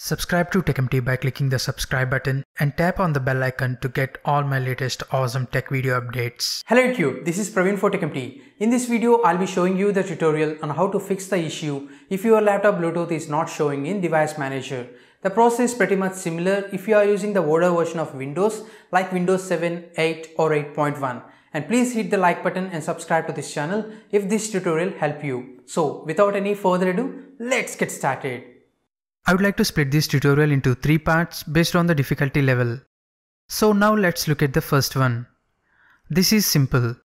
Subscribe to TechEmpty by clicking the subscribe button and tap on the bell icon to get all my latest awesome tech video updates. Hello YouTube, this is Praveen for TechEmpty. In this video, I'll be showing you the tutorial on how to fix the issue if your laptop Bluetooth is not showing in Device Manager. The process is pretty much similar if you are using the older version of Windows like Windows 7, 8 or 8.1. And please hit the like button and subscribe to this channel if this tutorial helped you. So without any further ado, let's get started. I would like to split this tutorial into three parts based on the difficulty level. So now let's look at the first one. This is simple.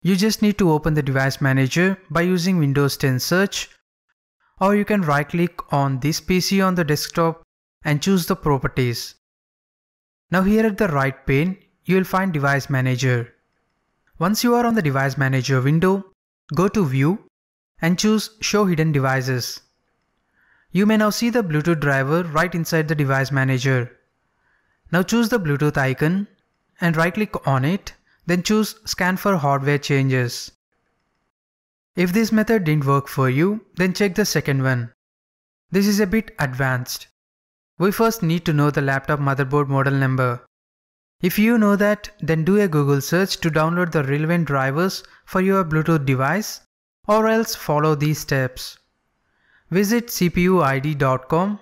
You just need to open the device manager by using Windows 10 search or you can right click on this PC on the desktop and choose the properties. Now here at the right pane, you will find device manager. Once you are on the device manager window, go to view and choose show hidden devices. You may now see the Bluetooth driver right inside the device manager. Now choose the Bluetooth icon and right click on it, then choose scan for hardware changes. If this method didn't work for you, then check the second one. This is a bit advanced. We first need to know the laptop motherboard model number. If you know that, then do a Google search to download the relevant drivers for your Bluetooth device or else follow these steps. Visit cpuid.com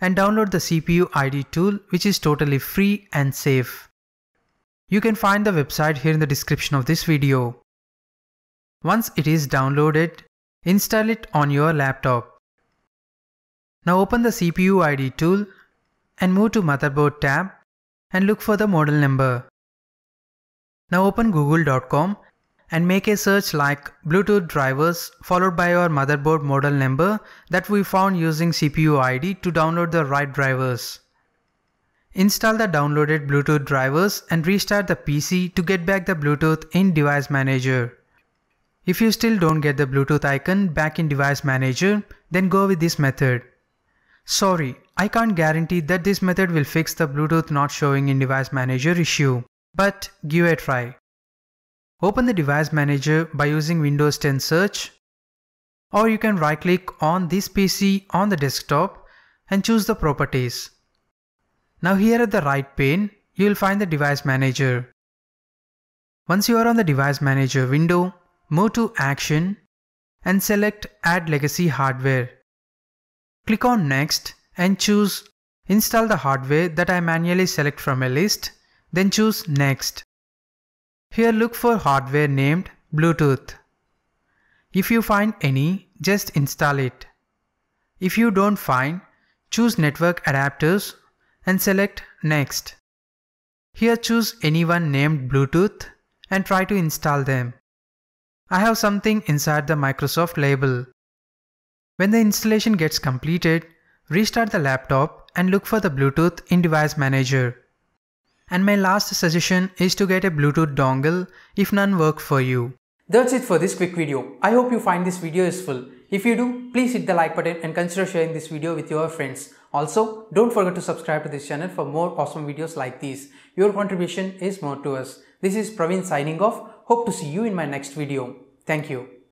and download the CPU ID tool which is totally free and safe. You can find the website here in the description of this video. Once it is downloaded, install it on your laptop. Now open the CPU ID tool and move to Motherboard tab and look for the model number. Now open google.com and make a search like Bluetooth drivers followed by your motherboard model number that we found using CPU ID to download the right drivers. Install the downloaded Bluetooth drivers and restart the PC to get back the Bluetooth in Device Manager. If you still don't get the Bluetooth icon back in Device Manager, then go with this method. Sorry, I can't guarantee that this method will fix the Bluetooth not showing in Device Manager issue, but give it a try. Open the device manager by using Windows 10 search or you can right click on this PC on the desktop and choose the properties. Now here at the right pane, you will find the device manager. Once you are on the device manager window, move to action and select add legacy hardware. Click on next and choose install the hardware that I manually select from a list, then choose next. Here look for hardware named Bluetooth. If you find any, just install it. If you don't find, choose network adapters and select next. Here choose anyone named Bluetooth and try to install them. I have something inside the Microsoft label. When the installation gets completed, restart the laptop and look for the Bluetooth in Device Manager. And my last suggestion is to get a Bluetooth dongle if none work for you. That's it for this quick video. I hope you find this video useful. If you do, please hit the like button and consider sharing this video with your friends. Also, don't forget to subscribe to this channel for more awesome videos like these. Your contribution is more to us. This is Praveen signing off. Hope to see you in my next video. Thank you.